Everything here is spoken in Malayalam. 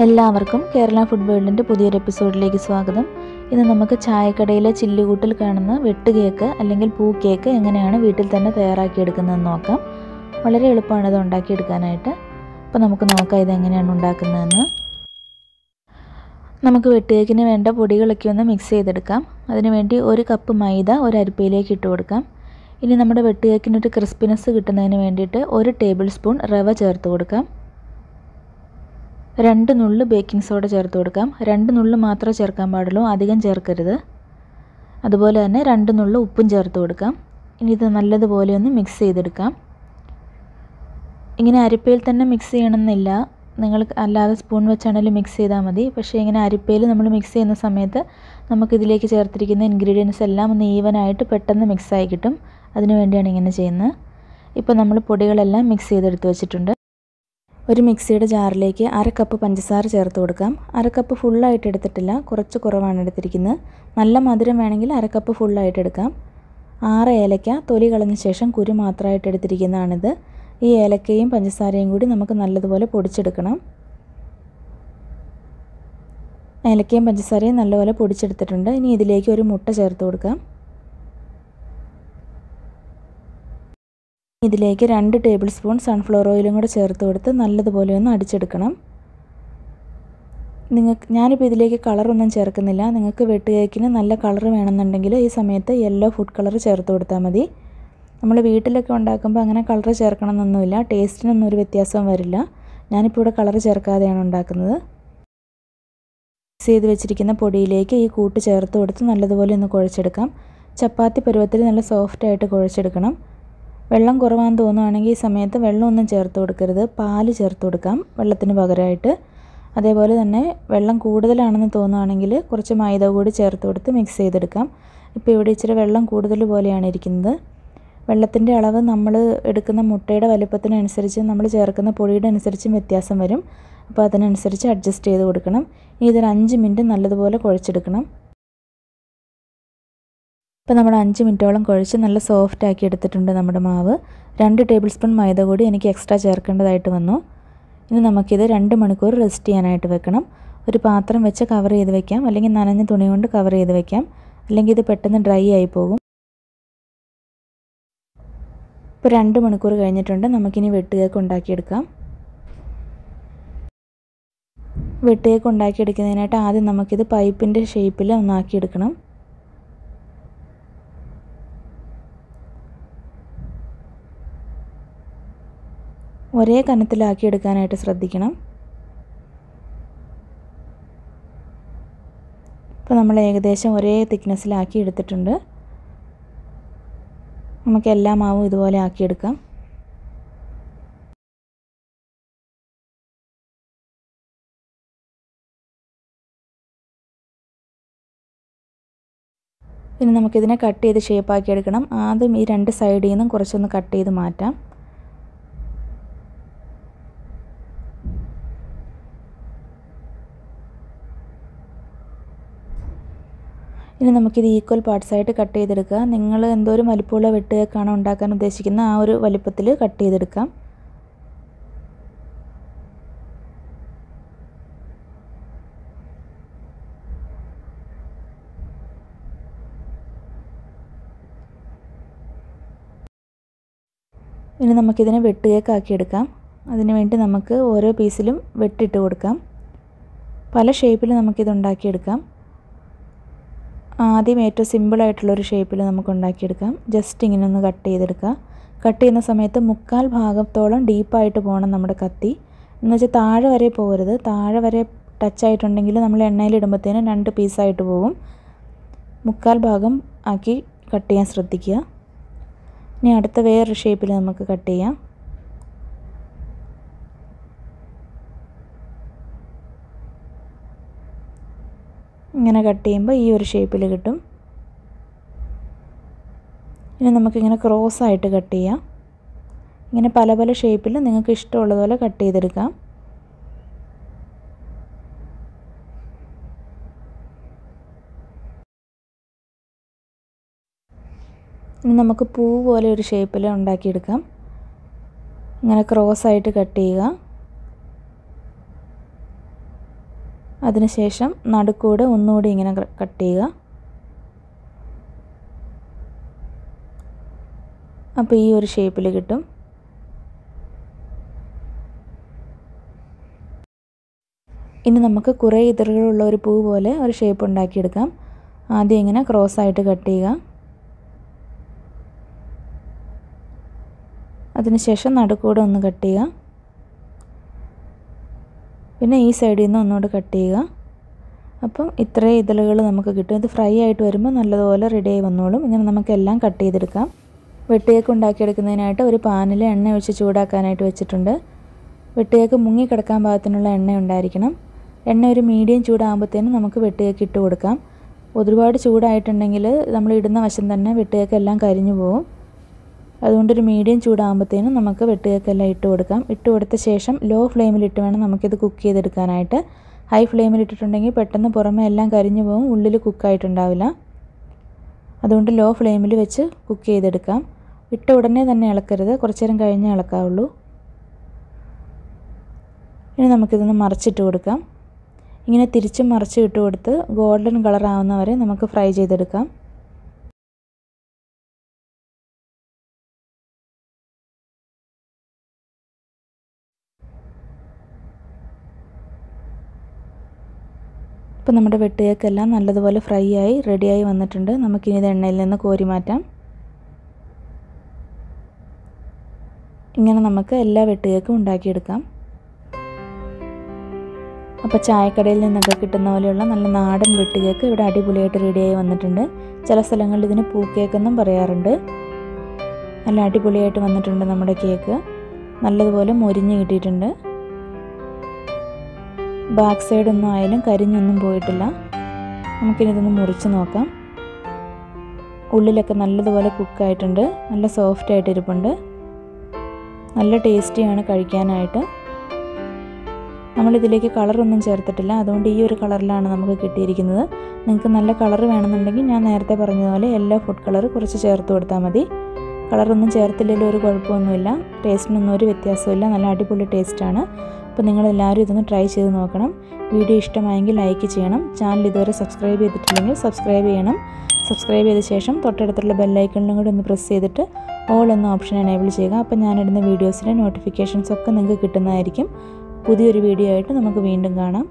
എല്ലാവർക്കും കേരള ഫുഡ് വേൾഡിന്റെ പുതിയൊരു എപ്പിസോഡിലേക്ക് സ്വാഗതം. ഇന്ന് നമുക്ക് ചായക്കടയിലെ ചില്ലുകൂട്ടിൽ കാണുന്ന വെട്ട് കേക്ക് അല്ലെങ്കിൽ പൂ കേക്ക് എങ്ങനെയാണ് വീട്ടിൽ തന്നെ തയ്യാറാക്കിയെടുക്കുന്നതെന്ന് നോക്കാം. വളരെ എളുപ്പമാണ് ഇത് ഉണ്ടാക്കിയെടുക്കാനായിട്ട്. അപ്പോൾ നമുക്ക് നോക്കാം ഇത് എങ്ങനെയാണ് ഉണ്ടാക്കുന്നതെന്ന്. നമുക്ക് വെട്ട് കേക്കിന് വേണ്ട പൊടികളൊക്കെ ഒന്ന് മിക്സ് ചെയ്തെടുക്കാം. അതിനുവേണ്ടി ഒരു കപ്പ് മൈദ ഒരു അരിപ്പയിലേക്ക് ഇട്ട് കൊടുക്കാം. ഇനി നമ്മുടെ വെട്ട് കേക്കിനൊരു ക്രിസ്പിനെസ് കിട്ടുന്നതിന് വേണ്ടിയിട്ട് ഒരു ടേബിൾ സ്പൂൺ റവ ചേർത്ത് കൊടുക്കാം. രണ്ട് നുള്ള് ബേക്കിംഗ് സോഡ ചേർത്ത് കൊടുക്കാം. രണ്ട് നുള്ള് മാത്രമേ ചേർക്കാൻ പാടുള്ളൂ. അധികം ചേർക്കരുത്. അതുപോലെ തന്നെ രണ്ട് നുള്ള് ഉപ്പും ചേർത്ത് കൊടുക്കാം. ഇനി ഇത് നല്ലതുപോലെ ഒന്ന് മിക്സ് ചെയ്തെടുക്കാം. ഇങ്ങനെ അരിപ്പയിൽ തന്നെ മിക്സ് ചെയ്യണമെന്നില്ല. നിങ്ങൾ അല്ലാതെ സ്പൂൺ വെച്ചാണെങ്കിലും മിക്സ് ചെയ്താൽ മതി. പക്ഷേ ഇങ്ങനെ അരിപ്പയിൽ നമ്മൾ മിക്സ് ചെയ്യുന്ന സമയത്ത് നമുക്കിതിലേക്ക് ചേർത്തിരിക്കുന്ന ഇൻഗ്രീഡിയൻസ് എല്ലാം ഒന്ന് ഈവനായിട്ട് പെട്ടെന്ന് മിക്സായി കിട്ടും. അതിനു വേണ്ടിയാണ് ഇങ്ങനെ ചെയ്യുന്നത്. ഇപ്പോൾ നമ്മൾ പൊടികളെല്ലാം മിക്സ് ചെയ്തെടുത്ത് വെച്ചിട്ടുണ്ട്. ഒരു മിക്സിയുടെ ജാറിലേക്ക് അര കപ്പ് പഞ്ചസാര ചേർത്ത് കൊടുക്കാം. അര കപ്പ് ഫുള്ളായിട്ട് എടുത്തിട്ടില്ല. കുറച്ച് കുറവാണ് എടുത്തിരിക്കുന്നത്. നല്ല മധുരം വേണമെങ്കിൽ അര കപ്പ് ഫുള്ളായിട്ട് എടുക്കാം. ആറ് ഏലക്ക. തൊലി കളഞ്ഞ ശേഷം കുരു മാത്രമായിട്ട് എടുത്തിരിക്കുന്നതാണിത്. ഈ ഏലക്കയും പഞ്ചസാരയും കൂടി നമുക്ക് നല്ലതുപോലെ പൊടിച്ചെടുക്കണം. ഏലക്കയും പഞ്ചസാരയും നല്ലപോലെ പൊടിച്ചെടുത്തിട്ടുണ്ട്. ഇനി ഇതിലേക്ക് ഒരു മുട്ട ചേർത്ത് കൊടുക്കാം. ഇതിലേക്ക് രണ്ട് ടേബിൾ സ്പൂൺ സൺഫ്ലവർ ഓയിലും കൂടെ ചേർത്ത് കൊടുത്ത് നല്ലതുപോലെ ഒന്ന് അടിച്ചെടുക്കണം. നിങ്ങൾക്ക് ഞാനിപ്പോൾ ഇതിലേക്ക് കളറൊന്നും ചേർക്കുന്നില്ല. നിങ്ങൾക്ക് വെട്ട് കേക്കിന് നല്ല കളർ വേണമെന്നുണ്ടെങ്കിൽ ഈ സമയത്ത് യെല്ലോ ഫുഡ് കളർ ചേർത്ത് കൊടുത്താൽ മതി. നമ്മൾ വീട്ടിലൊക്കെ ഉണ്ടാക്കുമ്പോൾ അങ്ങനെ കളർ ചേർക്കണമെന്നൊന്നുമില്ല. ടേസ്റ്റിനൊന്നും ഒരു വ്യത്യാസവും വരില്ല. ഞാനിപ്പോൾ ഇവിടെ കളർ ചേർക്കാതെയാണ് ഉണ്ടാക്കുന്നത്. മിക്സ് ചെയ്ത് വെച്ചിരിക്കുന്ന പൊടിയിലേക്ക് ഈ കൂട്ട് ചേർത്ത് കൊടുത്ത് നല്ലതുപോലെ ഒന്ന് കുഴച്ചെടുക്കാം. ചപ്പാത്തി പരുവത്തിൽ നല്ല സോഫ്റ്റായിട്ട് കുഴച്ചെടുക്കണം. വെള്ളം കുറവാന്ന് തോന്നുകയാണെങ്കിൽ ഈ സമയത്ത് വെള്ളമൊന്നും ചേർത്ത് കൊടുക്കരുത്. പാൽ ചേർത്ത് കൊടുക്കാം വെള്ളത്തിന് പകരമായിട്ട് അതേപോലെ തന്നെ വെള്ളം കൂടുതലാണെന്ന് തോന്നുകയാണെങ്കിൽ കുറച്ച് മൈദ കൂടി ചേർത്ത് കൊടുത്ത് മിക്സ് ചെയ്തെടുക്കാം. ഇപ്പോൾ ഇവിടെ ഇച്ചിരി വെള്ളം കൂടുതൽ പോലെയാണ് ഇരിക്കുന്നത്. വെള്ളത്തിന്റെ അളവ് നമ്മൾ എടുക്കുന്ന മുട്ടയുടെ വലുപ്പത്തിനനുസരിച്ച് നമ്മൾ ചേർക്കുന്ന പൊടിയുടെ അനുസരിച്ചും വ്യത്യാസം വരും. അപ്പോൾ അതിനനുസരിച്ച് അഡ്ജസ്റ്റ് ചെയ്ത് കൊടുക്കണം. ഇതൊരു അഞ്ച് മിനിറ്റ് നല്ലതുപോലെ കുഴച്ചെടുക്കണം. ഇപ്പോൾ നമ്മൾ അഞ്ച് മിനിറ്റോളം കുഴച്ച് നല്ല സോഫ്റ്റ് ആക്കി എടുത്തിട്ടുണ്ട് നമ്മുടെ മാവ്. രണ്ട് ടേബിൾ സ്പൂൺ മൈദ കൂടി എനിക്ക് എക്സ്ട്രാ ചേർക്കേണ്ടതായിട്ട് വന്നു. ഇനി നമുക്കിത് രണ്ട് മണിക്കൂർ റെസ്റ്റ് ചെയ്യാനായിട്ട് വെക്കണം. ഒരു പാത്രം വെച്ച് കവർ ചെയ്ത് വെക്കാം. അല്ലെങ്കിൽ നനഞ്ഞ തുണി കൊണ്ട് കവർ ചെയ്ത് വെക്കാം. അല്ലെങ്കിൽ ഇത് പെട്ടെന്ന് ഡ്രൈ ആയി പോകും. ഇപ്പോൾ രണ്ട് മണിക്കൂർ കഴിഞ്ഞിട്ടുണ്ട്. നമുക്കിനി വെട്ടുകേക്ക് ഉണ്ടാക്കിയെടുക്കാം. വെട്ടുകേക്ക് ഉണ്ടാക്കിയെടുക്കുന്നതിനായിട്ട് ആദ്യം നമുക്കിത് പൈപ്പിന്റെ ഷേപ്പിൽ ഒന്നാക്കിയെടുക്കണം ഒരേ കനത്തിലാക്കി എടുക്കാനായിട്ട് ശ്രദ്ധിക്കണം. ഇപ്പോൾ നമ്മൾ ഏകദേശം ഒരേ തിക്നെസ്സിലാക്കി എടുത്തിട്ടുണ്ട്. നമുക്ക് എല്ലാ മാവും ഇതുപോലെ ആക്കിയെടുക്കാം. പിന്നെ നമുക്കിതിനെ കട്ട് ചെയ്ത് ഷേപ്പാക്കി എടുക്കണം. ആദ്യം ഈ രണ്ട് സൈഡിൽ നിന്നും കുറച്ചൊന്ന് കട്ട് ചെയ്ത് മാറ്റാം. ഇനി നമുക്കിത് ഈക്വൽ പാർട്സായിട്ട് കട്ട് ചെയ്തെടുക്കുക. നിങ്ങൾ എന്തോരം വലിപ്പമുള്ള വെട്ട് കേക്കാണോ ഉണ്ടാക്കാൻ ഉദ്ദേശിക്കുന്ന ആ ഒരു വലിപ്പത്തിൽ കട്ട് ചെയ്തെടുക്കാം. ഇനി നമുക്കിതിനെ വെട്ട് കേക്കാക്കി എടുക്കാം അതിന് വേണ്ടി നമുക്ക് ഓരോ പീസിലും വെട്ടിട്ട് കൊടുക്കാം. പല ഷേപ്പിൽ നമുക്കിത് ഉണ്ടാക്കിയെടുക്കാം. ആദ്യം ഏറ്റവും സിമ്പിളായിട്ടുള്ളൊരു ഷേപ്പിൽ നമുക്ക് ഉണ്ടാക്കിയെടുക്കാം. ജസ്റ്റ് ഇങ്ങനെ ഒന്ന് കട്ട് ചെയ്തെടുക്കുക. കട്ട് ചെയ്യുന്ന സമയത്ത് മുക്കാൽ ഭാഗത്തോളം ഡീപ്പായിട്ട് പോകണം നമ്മുടെ കത്തി. എന്ന് വെച്ചാൽ താഴെ വരെ പോകരുത്. താഴെ വരെ ടച്ച് ആയിട്ടുണ്ടെങ്കിൽ നമ്മൾ എണ്ണയിലിടുമ്പോഴത്തേനും രണ്ട് പീസായിട്ട് പോകും. മുക്കാൽ ഭാഗം ആക്കി കട്ട് ചെയ്യാൻ ശ്രദ്ധിക്കുക. ഇനി അടുത്ത വേറൊരു ഷേപ്പിൽ നമുക്ക് കട്ട് ചെയ്യാം. ഇങ്ങനെ കട്ട് ചെയ്യുമ്പോൾ ഈ ഒരു ഷേപ്പിൽ കിട്ടും. ഇനി നമുക്കിങ്ങനെ ക്രോസ് ആയിട്ട് കട്ട് ചെയ്യാം. ഇങ്ങനെ പല പല ഷേപ്പിൽ നിങ്ങൾക്ക് ഇഷ്ടമുള്ളതുപോലെ കട്ട് ചെയ്തെടുക്കാം. ഇനി നമുക്ക് പൂ പോലെ ഒരു ഷേപ്പിൽ ഉണ്ടാക്കിയെടുക്കാം. ഇങ്ങനെ ക്രോസ് ആയിട്ട് കട്ട് ചെയ്യുക. അതിനുശേഷം നടുക്കൂടെ ഒന്നുകൂടി ഇങ്ങനെ കട്ട് ചെയ്യുക. അപ്പോൾ ഈ ഒരു ഷേപ്പിൽ കിട്ടും. ഇനി നമുക്ക് കുറേ ഇതളുകളുള്ള ഒരു പൂ പോലെ ഒരു ഷേപ്പ് ഉണ്ടാക്കിയെടുക്കാം. ആദ്യം ഇങ്ങനെ ക്രോസ് ആയിട്ട് കട്ട് ചെയ്യുക. അതിനുശേഷം നടുക്കൂടെ ഒന്ന് കട്ട് ചെയ്യുക. പിന്നെ ഈ സൈഡിൽ നിന്ന് ഒന്നുകൂടെ കട്ട് ചെയ്യുക. അപ്പം ഇത്രയും ഇതളുകൾ നമുക്ക് കിട്ടും. ഇത് ഫ്രൈ ആയിട്ട് വരുമ്പോൾ നല്ലതുപോലെ റെഡി ആയി വന്നോളും. ഇങ്ങനെ നമുക്കെല്ലാം കട്ട് ചെയ്തെടുക്കാം. വെട്ടുകേക്ക് ഉണ്ടാക്കിയെടുക്കുന്നതിനായിട്ട് ഒരു പാനിൽ എണ്ണ ഒഴിച്ച് ചൂടാക്കാനായിട്ട് വെച്ചിട്ടുണ്ട്. വെട്ടുകേക്ക് മുങ്ങി കിടക്കാൻ പാകത്തിനുള്ള എണ്ണ ഉണ്ടായിരിക്കണം. എണ്ണ ഒരു മീഡിയം ചൂടാകുമ്പോഴത്തേനും നമുക്ക് വെട്ടുകേക്ക് ഇട്ട് കൊടുക്കാം. ഒരുപാട് ചൂടായിട്ടുണ്ടെങ്കിൽ നമ്മൾ ഇടുന്ന വശം തന്നെ വെട്ടുകേക്ക് എല്ലാം കരിഞ്ഞു പോകും അതുകൊണ്ടൊരു മീഡിയം ചൂടാകുമ്പോഴത്തേനും നമുക്ക് വെട്ടുകൾക്കെല്ലാം ഇട്ട് കൊടുക്കാം. ഇട്ട് കൊടുത്ത ശേഷം ലോ ഫ്ലെയിമിലിട്ട് വേണം നമുക്കിത് കുക്ക് ചെയ്തെടുക്കാനായിട്ട്. ഹൈ ഫ്ലെയിമിൽ ഇട്ടിട്ടുണ്ടെങ്കിൽ പെട്ടെന്ന് പുറമെ എല്ലാം കരിഞ്ഞു പോകും. ഉള്ളിൽ കുക്കായിട്ടുണ്ടാവില്ല അതുകൊണ്ട് ലോ ഫ്ലെയിമിൽ വെച്ച് കുക്ക് ചെയ്തെടുക്കാം. ഇട്ട ഉടനെ തന്നെ ഇളക്കരുത്. കുറച്ച് നേരം കഴിഞ്ഞേ ഇളക്കാവുള്ളൂ. ഇനി നമുക്കിതൊന്ന് മറിച്ചിട്ട് കൊടുക്കാം. ഇങ്ങനെ തിരിച്ചും മറിച്ച് ഇട്ട് കൊടുത്ത് ഗോൾഡൻ കളർ ആവുന്നവരെ നമുക്ക് ഫ്രൈ ചെയ്തെടുക്കാം. ഇപ്പോൾ നമ്മുടെ വെട്ടുകേക്കെല്ലാം നല്ലതുപോലെ ഫ്രൈ ആയി റെഡിയായി വന്നിട്ടുണ്ട്. നമുക്കിനി ഇത് എണ്ണയിൽ നിന്ന് കോരി മാറ്റാം. ഇങ്ങനെ നമുക്ക് എല്ലാ വെട്ടുകേക്കും ഉണ്ടാക്കിയെടുക്കാം. അപ്പോൾ ചായക്കടയിൽ നിന്നൊക്കെ കിട്ടുന്ന പോലെയുള്ള നല്ല നാടൻ വെട്ടുകേക്ക് ഇവിടെ അടിപൊളിയായിട്ട് റെഡിയായി വന്നിട്ടുണ്ട്. ചില സ്ഥലങ്ങളിൽ ഇതിന് പൂക്കേക്കെന്നും പറയാറുണ്ട്. നല്ല അടിപൊളിയായിട്ട് വന്നിട്ടുണ്ട് നമ്മുടെ കേക്ക്. നല്ലതുപോലെ മൊരിഞ്ഞ് കിട്ടിയിട്ടുണ്ട്. ബാക്ക് സൈഡൊന്നും ആയാലും കരിഞ്ഞൊന്നും പോയിട്ടില്ല. നമുക്കിനിതൊന്ന് മുറിച്ച് നോക്കാം. ഉള്ളിലൊക്കെ നല്ലതുപോലെ കുക്കായിട്ടുണ്ട് നല്ല സോഫ്റ്റ് ആയിട്ട് ഇരിപ്പുണ്ട്. നല്ല ടേസ്റ്റിയാണ് കഴിക്കാനായിട്ട്. നമ്മളിതിലേക്ക് കളറൊന്നും ചേർത്തിട്ടില്ല. അതുകൊണ്ട് ഈ ഒരു കളറിലാണ് നമുക്ക് കിട്ടിയിരിക്കുന്നത്. നിങ്ങൾക്ക് നല്ല കളർ വേണമെന്നുണ്ടെങ്കിൽ ഞാൻ നേരത്തെ പറഞ്ഞതുപോലെ യെല്ലോ ഫുഡ് കളർ കുറച്ച് ചേർത്ത് കൊടുത്താൽ മതി. കളറൊന്നും ചേർത്തില്ലെങ്കിലും ഒരു കുഴപ്പമൊന്നുമില്ല. ടേസ്റ്റിനൊന്നും ഒരു വ്യത്യാസമില്ല നല്ല അടിപൊളി ടേസ്റ്റാണ് അപ്പോൾ നിങ്ങളെല്ലാവരും ഇതൊന്ന് ട്രൈ ചെയ്ത് നോക്കണം. വീഡിയോ ഇഷ്ടമായെങ്കിൽ ലൈക്ക് ചെയ്യണം. ചാനൽ ഇതുവരെ സബ്സ്ക്രൈബ് ചെയ്തിട്ടില്ലെങ്കിൽ സബ്സ്ക്രൈബ് ചെയ്യണം. സബ്സ്ക്രൈബ് ചെയ്ത ശേഷം തൊട്ടടുത്തുള്ള ബെല്ലൈക്കണിലും കൂടി ഒന്ന് പ്രസ് ചെയ്തിട്ട് ഓൾ എന്ന ഓപ്ഷൻ എനേബിൾ ചെയ്യുക. അപ്പോൾ ഞാനിടുന്ന വീഡിയോസിന്റെ നോട്ടിഫിക്കേഷൻസ് ഒക്കെ നിങ്ങൾക്ക് കിട്ടുന്നതായിരിക്കും. പുതിയൊരു വീഡിയോ ആയിട്ട് നമുക്ക് വീണ്ടും കാണാം.